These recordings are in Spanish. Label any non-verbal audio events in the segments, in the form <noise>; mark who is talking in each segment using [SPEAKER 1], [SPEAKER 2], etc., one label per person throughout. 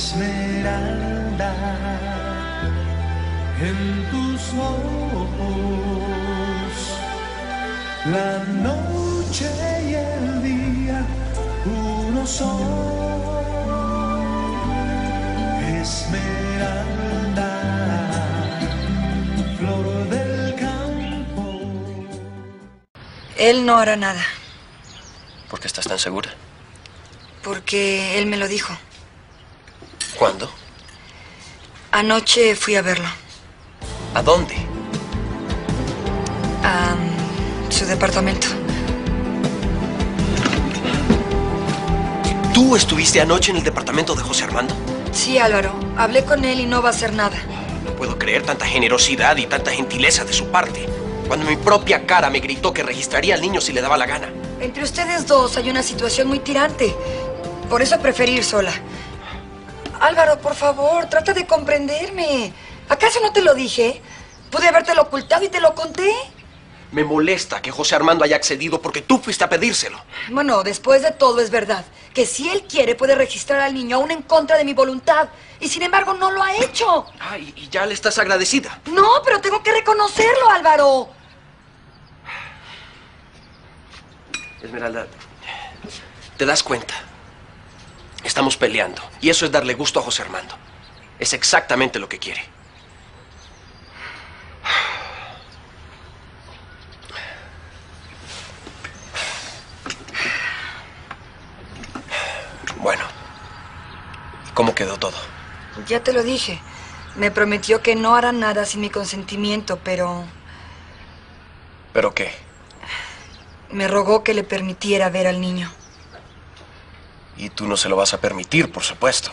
[SPEAKER 1] Esmeralda, en tus ojos, la noche y el día, uno son. Esmeralda, flor del campo.
[SPEAKER 2] Él no hará nada,
[SPEAKER 3] ¿Por qué estás tan segura?
[SPEAKER 2] porque él me lo dijo.
[SPEAKER 3] ¿Cuándo?
[SPEAKER 2] Anoche fui a verlo,
[SPEAKER 3] ¿A dónde?
[SPEAKER 2] a mm, su departamento.
[SPEAKER 3] ¿Tú estuviste anoche en el departamento de José Armando?
[SPEAKER 2] Sí, Álvaro, hablé con él y no va a hacer nada.
[SPEAKER 3] No puedo creer tanta generosidad y tanta gentileza de su parte. Cuando mi propia cara me gritó que registraría al niño si le daba la gana.
[SPEAKER 2] Entre ustedes dos hay una situación muy tirante. Por eso preferí ir sola. Álvaro, por favor, trata de comprenderme. ¿Acaso no te lo dije? Pude habértelo ocultado y te lo conté.
[SPEAKER 3] Me molesta que José Armando haya accedido porque tú fuiste a pedírselo.
[SPEAKER 2] Bueno, después de todo es verdad que si él quiere puede registrar al niño aún en contra de mi voluntad. Y sin embargo no lo ha hecho.
[SPEAKER 3] Ah, y, y ya le estás agradecida.
[SPEAKER 2] No, pero tengo que reconocerlo, Álvaro.
[SPEAKER 3] Esmeralda, ¿te das cuenta? Estamos peleando. Y eso es darle gusto a José Armando. Es exactamente lo que quiere. Bueno, ¿y cómo quedó todo?
[SPEAKER 2] Ya te lo dije. Me prometió que no hará nada sin mi consentimiento, pero
[SPEAKER 3] ¿Pero qué?
[SPEAKER 2] me rogó que le permitiera ver al niño.
[SPEAKER 3] Y tú no se lo vas a permitir, por supuesto.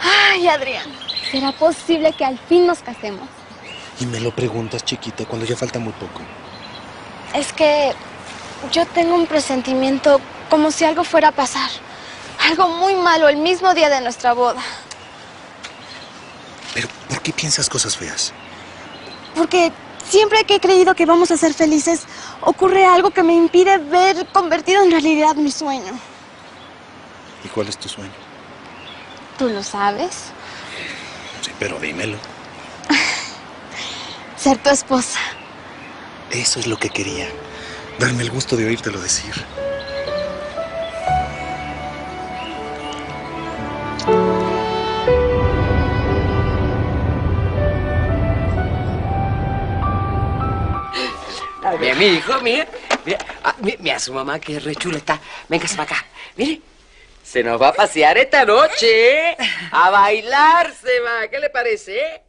[SPEAKER 4] Ay, Adrián, ¿será posible que al fin nos casemos?
[SPEAKER 5] Y me lo preguntas, chiquita, cuando ya falta muy poco.
[SPEAKER 4] Es que yo tengo un presentimiento como si algo fuera a pasar. Algo muy malo el mismo día de nuestra boda.
[SPEAKER 5] Pero, ¿por qué piensas cosas feas?
[SPEAKER 4] Porque siempre que he creído que vamos a ser felices, ocurre algo que me impide ver convertido en realidad mi sueño.
[SPEAKER 5] ¿Y cuál es tu sueño?
[SPEAKER 4] ¿Tú lo sabes?
[SPEAKER 5] Sí, pero dímelo. <laughs>
[SPEAKER 4] Ser tu esposa.
[SPEAKER 5] Eso es lo que quería. Darme el gusto de oírtelo decir.
[SPEAKER 6] Mira, mi hijo, mira. Mira, ah, mi- mira su mamá que re chula está. Véngase para acá. Mire. Se nos va a pasear esta noche. ¿eh? A bailar se va. ¿Qué le parece?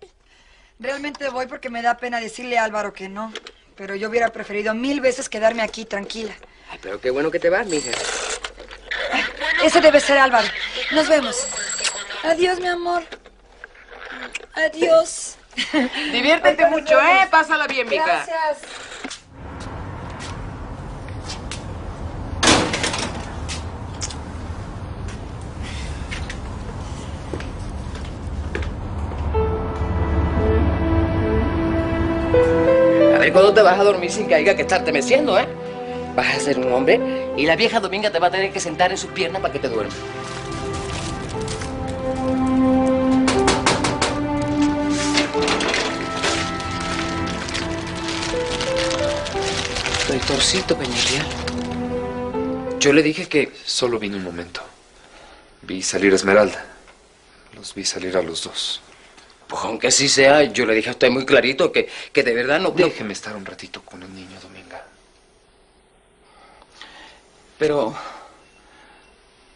[SPEAKER 2] Realmente voy porque me da pena decirle a Álvaro que no. Pero yo hubiera preferido mil veces quedarme aquí tranquila.
[SPEAKER 6] Ay, pero qué bueno que te vas, mija.
[SPEAKER 2] Ese debe ser Álvaro. Nos vemos. Adiós, mi amor. Adiós.
[SPEAKER 6] Diviértete mucho, ¿eh? Pásala bien, mija.
[SPEAKER 2] Gracias.
[SPEAKER 6] Te vas a dormir sin que haya que estarte meciendo, ¿eh? Vas a ser un hombre y la vieja Dominga te va a tener que sentar en sus piernas para que te duermas. Doctorcito Peñarreal. Yo le dije que...
[SPEAKER 7] Solo vine un momento. Vi salir a Esmeralda. Los vi salir a los dos.
[SPEAKER 6] Pues aunque sí sea, yo le dije a usted muy clarito que, que de verdad no... no-
[SPEAKER 7] Déjeme estar un ratito con el niño, Dominga.
[SPEAKER 6] Pero...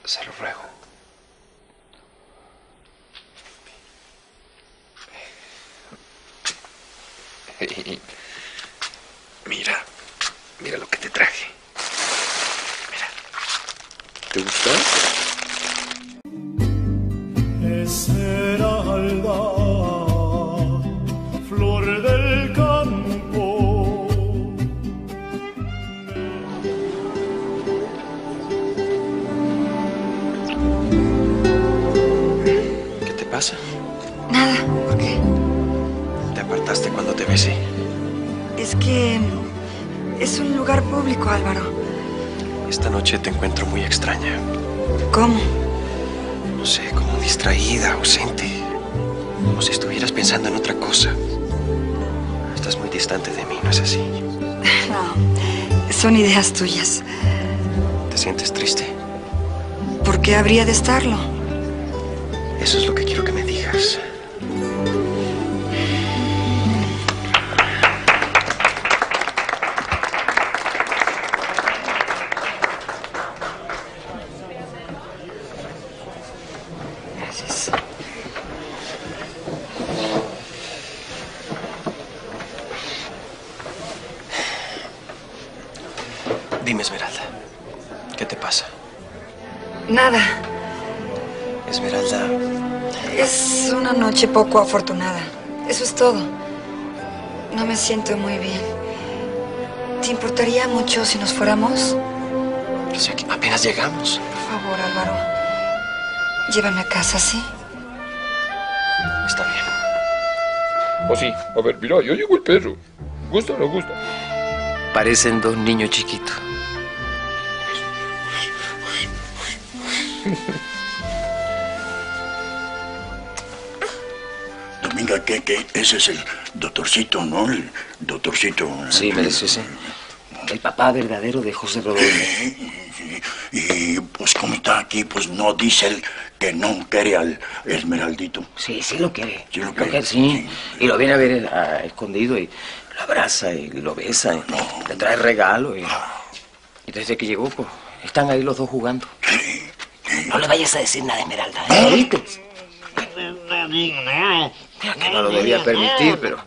[SPEAKER 7] Se lo ruego. Mira, mira lo que te traje. Mira. ¿Te gustó?
[SPEAKER 3] Noche te encuentro muy extraña.
[SPEAKER 2] ¿Cómo?
[SPEAKER 3] no sé, como distraída, ausente. Como si estuvieras pensando en otra cosa. Estás muy distante de mí, ¿no es así? <laughs>
[SPEAKER 2] No, son ideas tuyas.
[SPEAKER 3] ¿Te sientes triste?
[SPEAKER 2] ¿Por qué habría de estarlo?
[SPEAKER 3] Eso es lo que quiero que me digas. Dime, Esmeralda. ¿Qué te pasa?
[SPEAKER 2] Nada.
[SPEAKER 3] Esmeralda,
[SPEAKER 2] Es una noche poco afortunada. Eso es todo. No me siento muy bien. ¿Te importaría mucho si nos fuéramos?
[SPEAKER 3] o apenas llegamos.
[SPEAKER 2] Por favor, Álvaro. Llévame a casa, ¿sí?
[SPEAKER 3] Está bien.
[SPEAKER 7] Oh, sí. A ver, mira, ya llegó el perro. ¿Gusta o no gusta?
[SPEAKER 6] Parecen dos niños chiquitos. <laughs>
[SPEAKER 8] Dominga, ¿qué, qué? Ese es el doctorcito, ¿no? El doctorcito.
[SPEAKER 6] Sí, me dice, sí. El papá verdadero de José Rodolfo.
[SPEAKER 8] Y pues como está aquí, pues no dice él que no quiere al Esmeraldito.
[SPEAKER 6] Sí, sí lo quiere.
[SPEAKER 8] Sí lo quiere,
[SPEAKER 6] sí. Y lo viene a ver ah, escondido y lo abraza y lo besa. y Le trae regalo. Y, y desde que llegó, pues, están ahí los dos jugando. No le vayas a decir nada, Esmeralda. ¿eh? ¿Oíste? Mira que no lo debía permitir, pero...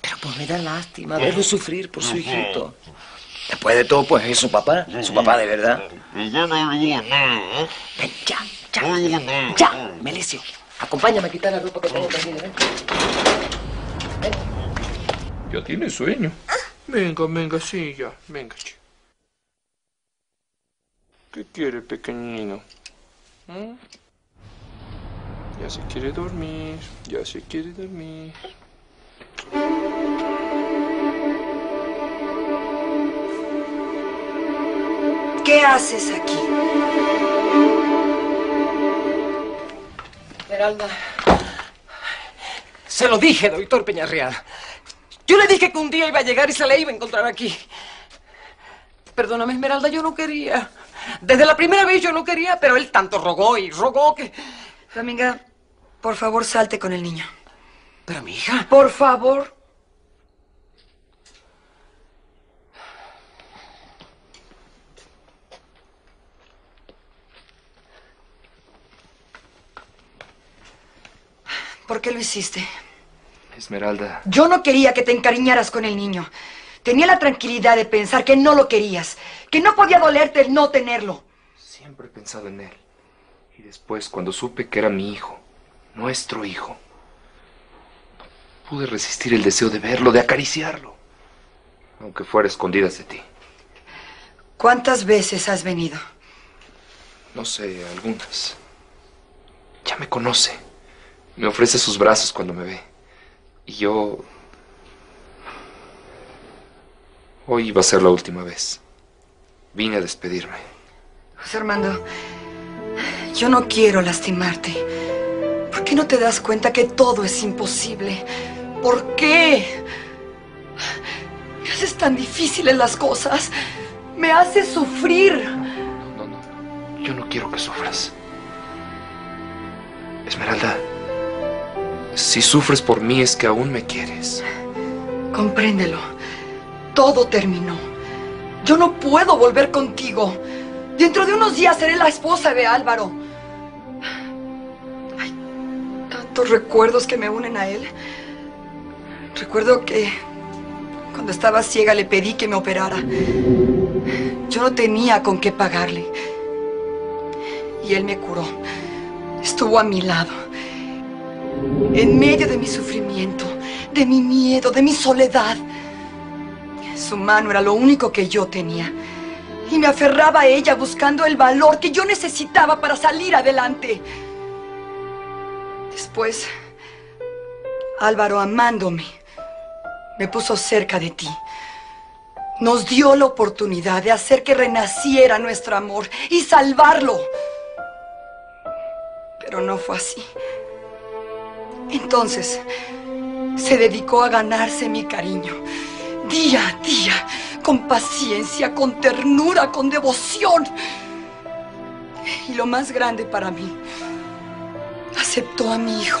[SPEAKER 6] Pero pues me da lástima verlo sufrir por su hijito. Después de todo, pues es su papá, su papá de verdad. Ven, ya, ya, ya, Melicio. Acompáñame a quitar la ropa que tengo también, ven.
[SPEAKER 7] Ya tiene sueño.
[SPEAKER 9] Venga, venga, sí, ya. Venga, chico. ¿Qué quiere pequeñino? ¿Mm? Ya se quiere dormir, ya se quiere dormir.
[SPEAKER 2] ¿Qué haces aquí?
[SPEAKER 6] Esmeralda. Se lo dije, doctor Peñarreal. Yo le dije que un día iba a llegar y se le iba a encontrar aquí. Perdóname, Esmeralda, yo no quería. Desde la primera vez yo no quería, pero él tanto rogó y rogó que...
[SPEAKER 2] Dominga, por favor, salte con el niño.
[SPEAKER 6] Pero mi hija...
[SPEAKER 2] Por favor. ¿Por qué lo hiciste?
[SPEAKER 7] Esmeralda,
[SPEAKER 2] Yo no quería que te encariñaras con el niño. Tenía la tranquilidad de pensar que no lo querías, que no podía dolerte el no tenerlo.
[SPEAKER 7] siempre he pensado en él. Y después, cuando supe que era mi hijo, nuestro hijo, no pude resistir el deseo de verlo, de acariciarlo. Aunque fuera escondidas de ti.
[SPEAKER 2] ¿Cuántas veces has venido?
[SPEAKER 7] No sé, algunas. Ya me conoce. Me ofrece sus brazos cuando me ve. Y yo... Hoy iba a ser la última vez. Vine a despedirme.
[SPEAKER 2] José Armando, yo no quiero lastimarte. ¿Por qué no te das cuenta que todo es imposible? ¿Por qué? Me haces tan difíciles las cosas. Me haces sufrir.
[SPEAKER 7] No, no. Yo no quiero que sufras. Esmeralda, si sufres por mí es que aún me quieres.
[SPEAKER 2] Compréndelo. Todo terminó. Yo no puedo volver contigo. Dentro de unos días seré la esposa de Álvaro. Hay tantos recuerdos que me unen a él. Recuerdo que cuando estaba ciega le pedí que me operara. Yo no tenía con qué pagarle. Y él me curó. Estuvo a mi lado. En medio de mi sufrimiento, de mi miedo, de mi soledad. Su mano era lo único que yo tenía. Y me aferraba a ella buscando el valor que yo necesitaba para salir adelante. Después, Álvaro, amándome, me puso cerca de ti. Nos dio la oportunidad de hacer que renaciera nuestro amor y salvarlo. Pero no fue así. Entonces, se dedicó a ganarse mi cariño. Día a día, con paciencia, con ternura, con devoción. Y lo más grande para mí, aceptó a mi hijo,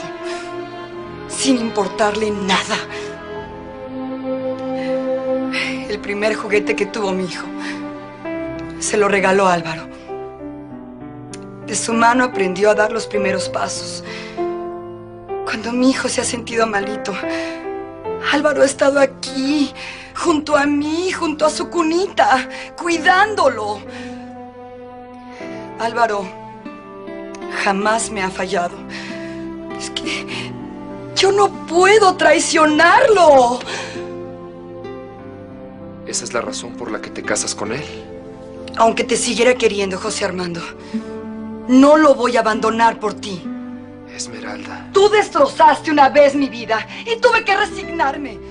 [SPEAKER 2] sin importarle nada. El primer juguete que tuvo mi hijo, se lo regaló Álvaro. De su mano aprendió a dar los primeros pasos. Cuando mi hijo se ha sentido malito, Álvaro ha estado aquí, junto a mí, junto a su cunita, cuidándolo. Álvaro jamás me ha fallado. Es que yo no puedo traicionarlo.
[SPEAKER 7] ¿Esa es la razón por la que te casas con él?
[SPEAKER 2] Aunque te siguiera queriendo, José Armando, no lo voy a abandonar por ti.
[SPEAKER 7] Esmeralda.
[SPEAKER 2] Tú destrozaste una vez mi vida y tuve que resignarme.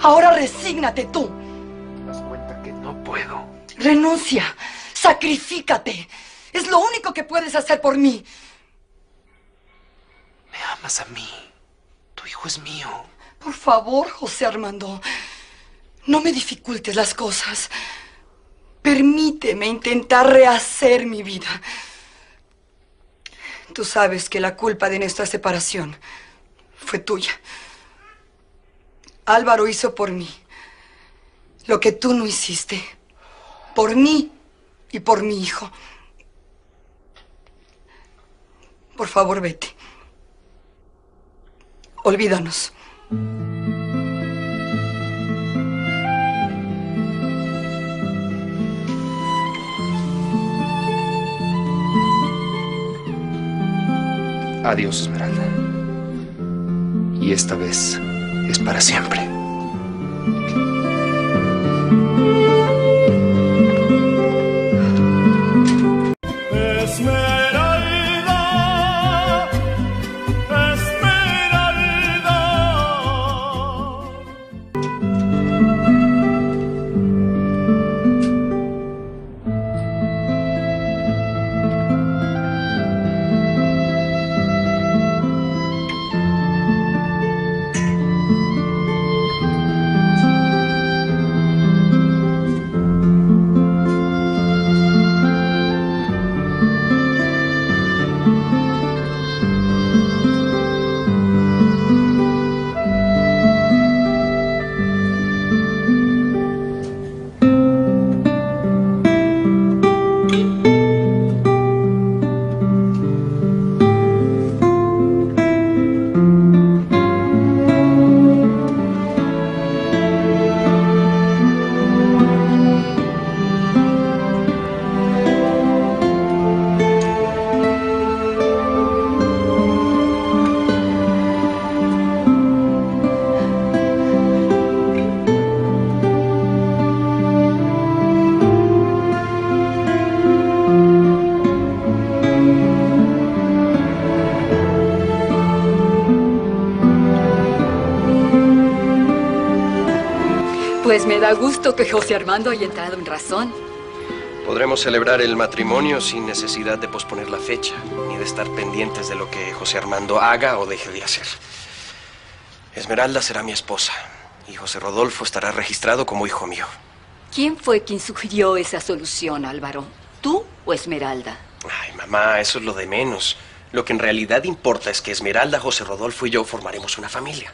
[SPEAKER 2] Ahora resígnate tú.
[SPEAKER 7] ¿Te das cuenta que no puedo?
[SPEAKER 2] Renuncia, sacrifícate. Es lo único que puedes hacer por mí.
[SPEAKER 7] Me amas a mí. Tu hijo es mío.
[SPEAKER 2] Por favor, José Armando, no me dificultes las cosas. Permíteme intentar rehacer mi vida. Tú sabes que la culpa de nuestra separación fue tuya. Álvaro hizo por mí lo que tú no hiciste. Por mí y por mi hijo. Por favor, vete. Olvídanos.
[SPEAKER 7] Adiós, Esmeralda. Y esta vez es para siempre.
[SPEAKER 10] Da gusto que José Armando haya entrado en razón.
[SPEAKER 3] Podremos celebrar el matrimonio sin necesidad de posponer la fecha, ni de estar pendientes de lo que José Armando haga o deje de hacer. Esmeralda será mi esposa y José Rodolfo estará registrado como hijo mío.
[SPEAKER 10] ¿Quién fue quien sugirió esa solución, Álvaro? ¿Tú o Esmeralda?
[SPEAKER 3] Ay, mamá, eso es lo de menos. Lo que en realidad importa es que Esmeralda, José Rodolfo y yo formaremos una familia.